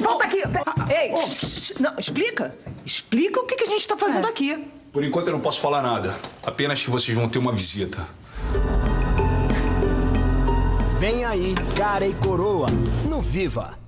Volta aqui. Ei, não, explica. Explica o que, que a gente está fazendo aqui. Por enquanto eu não posso falar nada. Apenas que vocês vão ter uma visita. Vem aí, cara e coroa, no Viva!